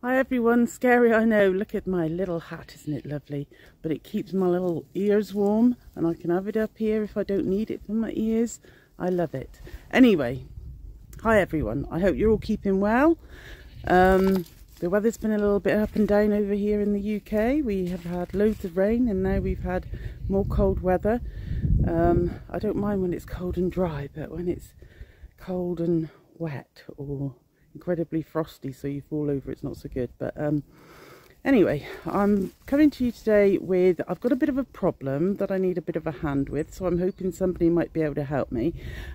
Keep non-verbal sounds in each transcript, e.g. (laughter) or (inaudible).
Hi everyone, scary I know, look at my little hat, isn't it lovely? But it keeps my little ears warm and I can have it up here if I don't need it for my ears. I love it. Anyway, hi everyone, I hope you're all keeping well. Um, the weather's been a little bit up and down over here in the UK. We have had loads of rain and now we've had more cold weather. Um, I don't mind when it's cold and dry, but when it's cold and wet or incredibly frosty so you fall over it's not so good. But um anyway i'm coming to you today with i've got a bit of a problem that i need a bit of a hand with so i'm hoping somebody might be able to help me.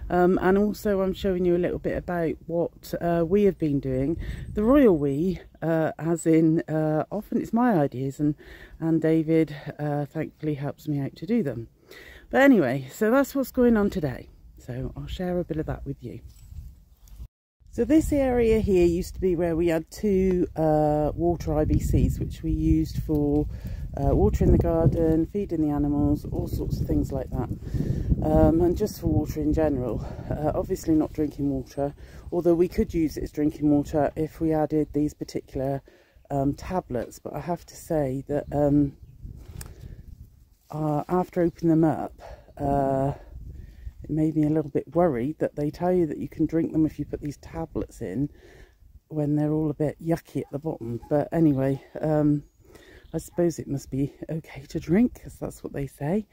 Um, and also i'm showing you a little bit about what uh, we have been doing. The royal we uh, as in uh, often it's my ideas and and david uh, thankfully helps me out to do them. But anyway so that's what's going on today. So i'll share a bit of that with you so this area here used to be where we had two uh, water IBCs which we used for uh, watering the garden, feeding the animals, all sorts of things like that. Um, and just for water in general. Uh, obviously not drinking water, although we could use it as drinking water if we added these particular um, tablets. But I have to say that um, uh, after opening them up, uh, made me a little bit worried that they tell you that you can drink them if you put these tablets in when they're all a bit yucky at the bottom. But anyway, um, I suppose it must be okay to drink because that's what they say.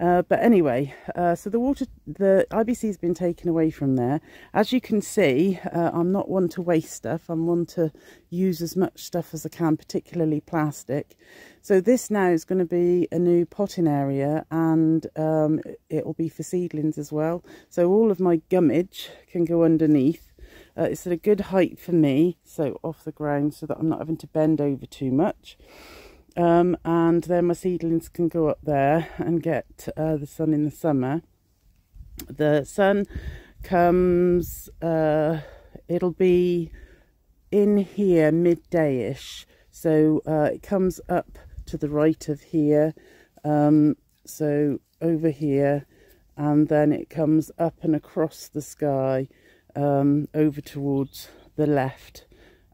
Uh, but anyway, uh, so the water, the IBC has been taken away from there. As you can see, uh, I'm not one to waste stuff. I'm one to use as much stuff as I can, particularly plastic. So this now is going to be a new potting area and um, it will be for seedlings as well. So all of my gummage can go underneath. Uh, it's at a good height for me, so off the ground so that I'm not having to bend over too much um, and then my seedlings can go up there and get uh, the sun in the summer. The sun comes, uh, it'll be in here midday-ish, so uh, it comes up to the right of here, um, so over here, and then it comes up and across the sky um, over towards the left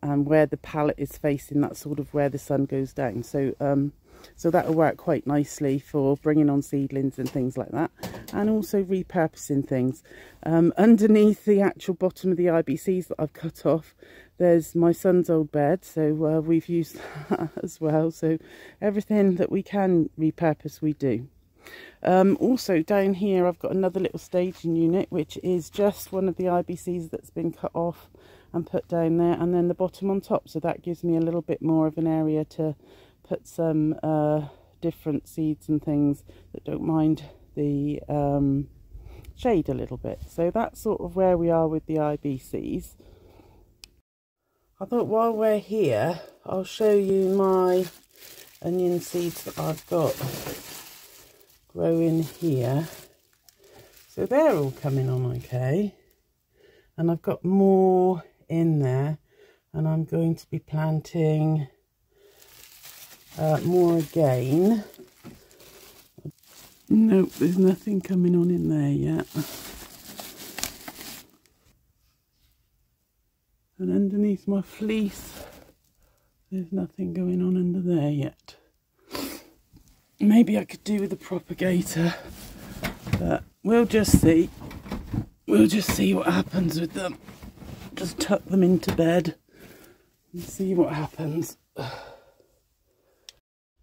and where the pallet is facing that's sort of where the sun goes down. So um, so that'll work quite nicely for bringing on seedlings and things like that and also repurposing things. Um, underneath the actual bottom of the IBCs that I've cut off there's my son's old bed so uh, we've used (laughs) that as well. So everything that we can repurpose we do. Um, also down here I've got another little staging unit which is just one of the IBCs that's been cut off and put down there and then the bottom on top. So that gives me a little bit more of an area to put some uh, different seeds and things that don't mind the um, shade a little bit. So that's sort of where we are with the IBCs I thought while we're here I'll show you my onion seeds that I've got growing here. So they're all coming on okay? And I've got more in there and I'm going to be planting uh, more again. Nope, there's nothing coming on in there yet. And underneath my fleece, there's nothing going on under there yet. Maybe I could do with a propagator, but we'll just see. We'll just see what happens with them just tuck them into bed and see what happens.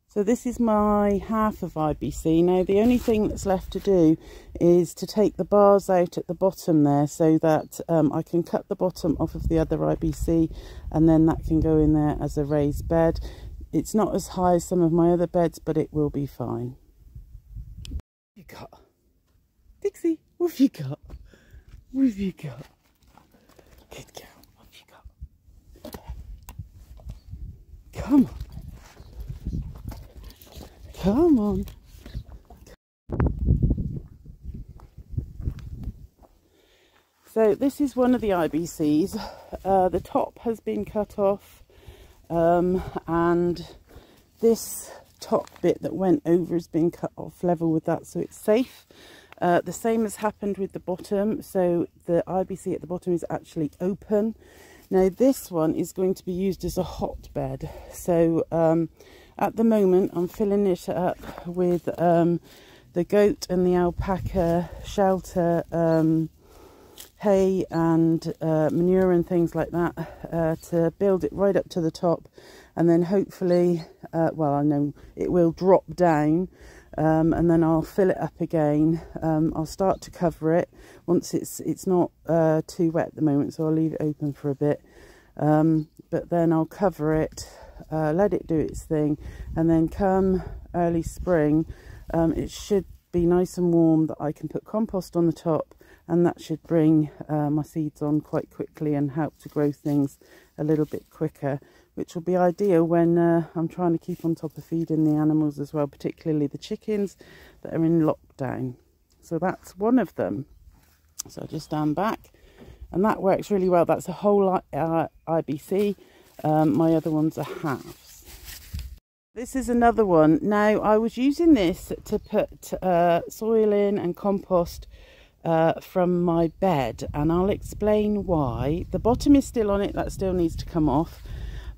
So this is my half of IBC. Now the only thing that's left to do is to take the bars out at the bottom there so that um, I can cut the bottom off of the other IBC and then that can go in there as a raised bed. It's not as high as some of my other beds but it will be fine. You got? Dixie, what have you got? What have you got? Good girl. You got? Come on. Come on. So this is one of the IBCs. Uh, the top has been cut off um, and this top bit that went over has been cut off level with that so it's safe. Uh, the same has happened with the bottom, so the IBC at the bottom is actually open. Now this one is going to be used as a hotbed. So um, at the moment I'm filling it up with um, the goat and the alpaca shelter um, hay and uh, manure and things like that uh, to build it right up to the top and then hopefully uh, well I know it will drop down um, and then I'll fill it up again. Um, I'll start to cover it once it's it's not uh, too wet at the moment so I'll leave it open for a bit. Um, but then I'll cover it uh, let it do its thing. And then come early spring um, it should be nice and warm that I can put compost on the top and that should bring uh, my seeds on quite quickly and help to grow things a little bit quicker which will be ideal when uh, I'm trying to keep on top of feeding the animals as well particularly the chickens that are in lockdown. So that's one of them. So I'll just stand back and that works really well. That's a whole uh, IBC um, my other ones are halves. This is another one. Now I was using this to put uh, soil in and compost uh, from my bed and I'll explain why. The bottom is still on it, that still needs to come off.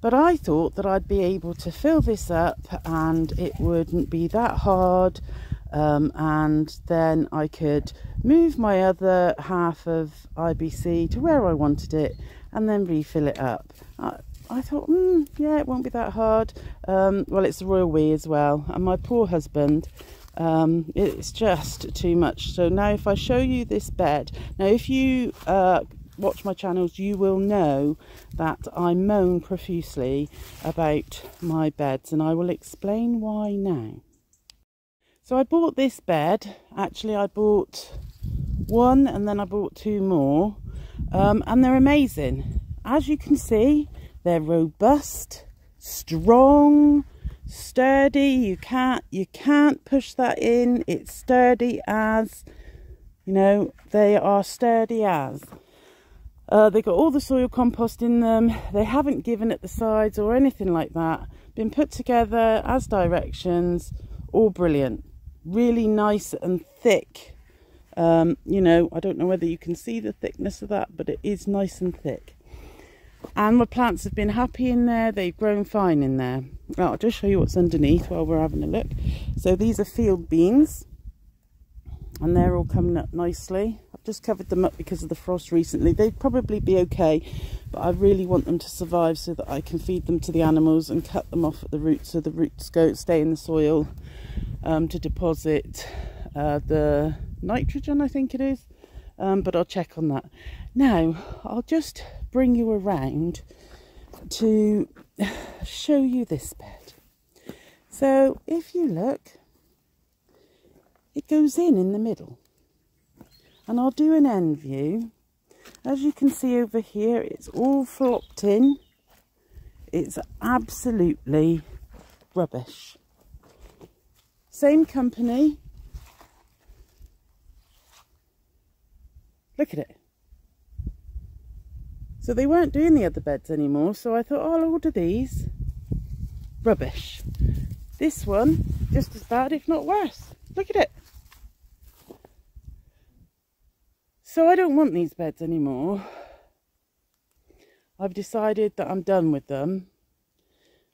But I thought that I'd be able to fill this up and it wouldn't be that hard um, and then I could move my other half of IBC to where I wanted it and then refill it up. I, I thought, mm, yeah, it won't be that hard. Um, well, it's the royal we as well. And my poor husband, um, it's just too much. So now if I show you this bed now if you uh, watch my channels you will know that I moan profusely about my beds and I will explain why now. So I bought this bed. Actually I bought one and then I bought two more. Um, and they're amazing. As you can see they're robust strong sturdy. You can't you can't push that in. It's sturdy as you know they are sturdy as. Uh, they got all the soil compost in them. They haven't given at the sides or anything like that. Been put together as directions. All brilliant. Really nice and thick. Um, you know I don't know whether you can see the thickness of that but it is nice and thick. And my plants have been happy in there. They've grown fine in there I'll just show you what's underneath while we're having a look. So these are field beans and they're all coming up nicely. I've just covered them up because of the frost recently. They'd probably be okay but I really want them to survive so that I can feed them to the animals and cut them off at the roots so the roots go stay in the soil um, to deposit uh, the nitrogen I think it is. Um, but I'll check on that. Now I'll just bring you around to (sighs) show you this bed. So if you look, it goes in in the middle. And I'll do an end view. As you can see over here, it's all flopped in. It's absolutely rubbish. Same company. Look at it. So they weren't doing the other beds anymore, so I thought, oh, I'll order these. Rubbish. This one, just as bad, if not worse. Look at it. So I don't want these beds anymore. I've decided that I'm done with them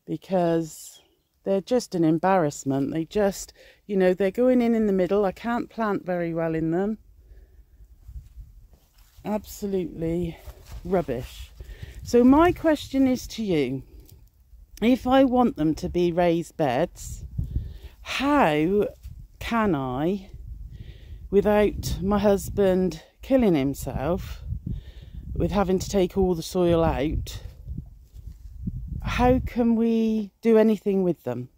because they're just an embarrassment. They just, you know, they're going in in the middle. I can't plant very well in them. Absolutely rubbish. So my question is to you, if I want them to be raised beds, how can I, without my husband killing himself, with having to take all the soil out, how can we do anything with them?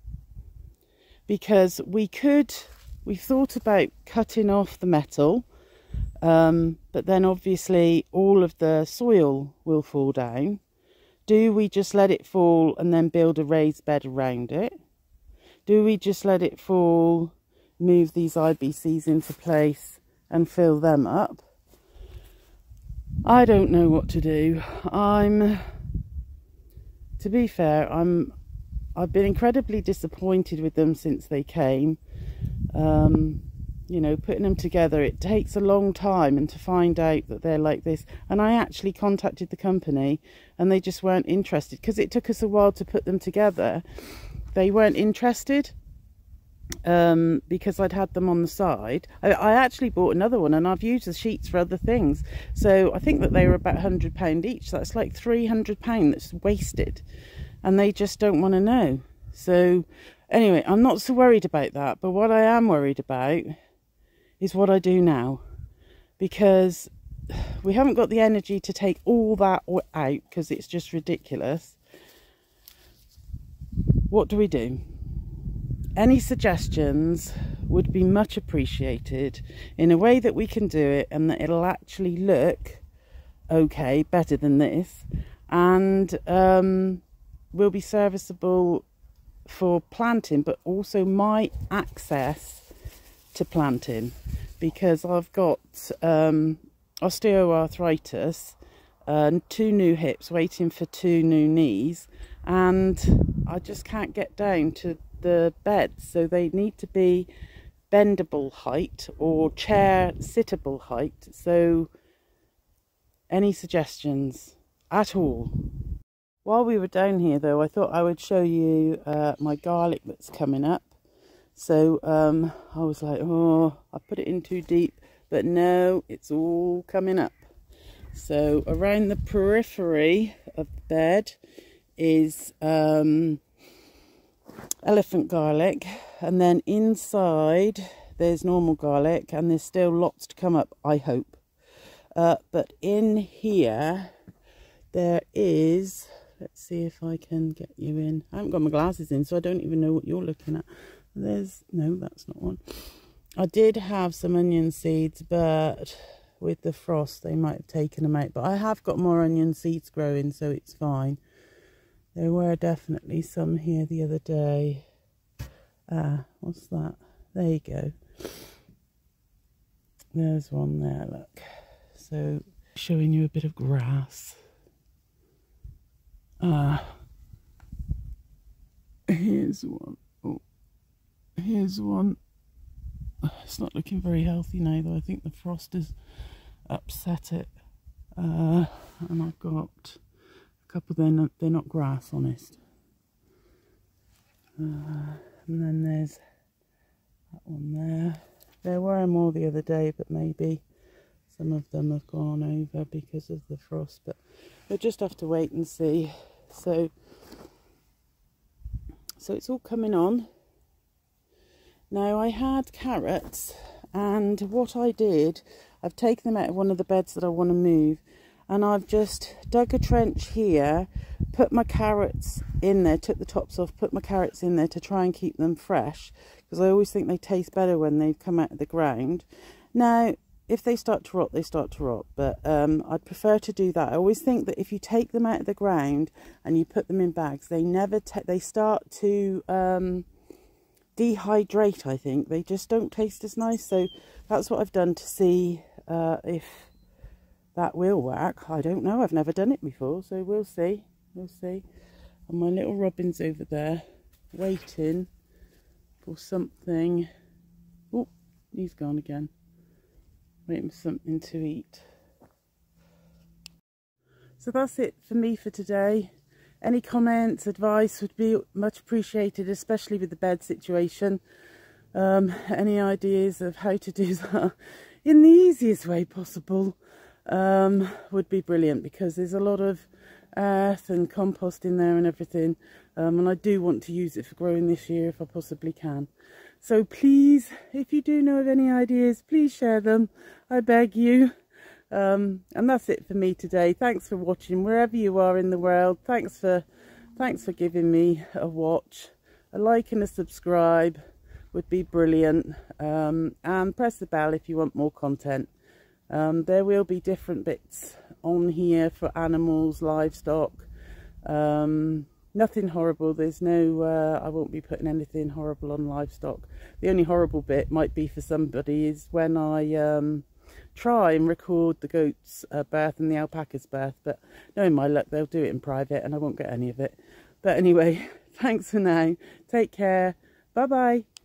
Because we could, we thought about cutting off the metal, um, but then obviously all of the soil will fall down. Do we just let it fall and then build a raised bed around it? Do we just let it fall, move these IBCs into place and fill them up? I don't know what to do. I'm, to be fair, I'm, I've been incredibly disappointed with them since they came. Um, you know, putting them together, it takes a long time and to find out that they're like this. And I actually contacted the company and they just weren't interested because it took us a while to put them together. They weren't interested um, because I'd had them on the side. I, I, actually bought another one and I've used the sheets for other things. So I think that they were about £100 each. That's like £300 that's wasted. And they just don't want to know. So anyway, I'm not so worried about that. But what I am worried about is what I do now. Because we haven't got the energy to take all that out because it's just ridiculous. What do we do? any suggestions would be much appreciated in a way that we can do it and that it'll actually look okay, better than this, and um, will be serviceable for planting, but also my access to planting because I've got um, osteoarthritis, uh, two new hips waiting for two new knees, and I just can't get down to the beds. So they need to be bendable height or chair sittable height. So any suggestions at all? While we were down here though I thought I would show you uh, my garlic that's coming up so um, I was like oh I put it in too deep. But no it's all coming up. So around the periphery of the bed is um, elephant garlic. And then inside there's normal garlic and there's still lots to come up I hope. Uh, but in here there is let's see if I can get you in. I haven't got my glasses in so I don't even know what you're looking at there's no that's not one I did have some onion seeds but with the frost they might have taken them out but I have got more onion seeds growing so it's fine there were definitely some here the other day. Ah, what's that? There you go. There's one there, look. So, showing you a bit of grass. Ah. (laughs) Here's one. Here's one. It's not looking very healthy now, though. I think the frost has upset it. Uh, and I've got a couple they're not they're not grass honest uh, and then there's that one there there were more the other day but maybe some of them have gone over because of the frost but we'll just have to wait and see so so it's all coming on now I had carrots and what I did I've taken them out of one of the beds that I want to move and I've just dug a trench here put my carrots in there took the tops off put my carrots in there to try and keep them fresh because I always think they taste better when they've come out of the ground. Now if they start to rot they start to rot but um, I'd prefer to do that. I always think that if you take them out of the ground and you put them in bags they never they start to um, dehydrate I think they just don't taste as nice so that's what I've done to see uh, if that will work. I don't know. I've never done it before, so we'll see. We'll see. And my little robin's over there waiting for something. Oh, he's gone again. Waiting for something to eat. So that's it for me for today. Any comments, advice would be much appreciated, especially with the bed situation. Um, any ideas of how to do (laughs) that in the easiest way possible um, would be brilliant because there's a lot of earth and compost in there and everything um, and I do want to use it for growing this year if I possibly can. So please, if you do know of any ideas, please share them. I beg you. Um, and that's it for me today. Thanks for watching wherever you are in the world. Thanks for, thanks for giving me a watch. A like and a subscribe would be brilliant. Um, and press the bell if you want more content. Um, there will be different bits on here for animals, livestock. Um, nothing horrible. There's no, uh, I won't be putting anything horrible on livestock. The only horrible bit might be for somebody is when I um, try and record the goat's uh, birth and the alpaca's birth. But knowing my luck, they'll do it in private and I won't get any of it. But anyway, (laughs) thanks for now. Take care. Bye-bye.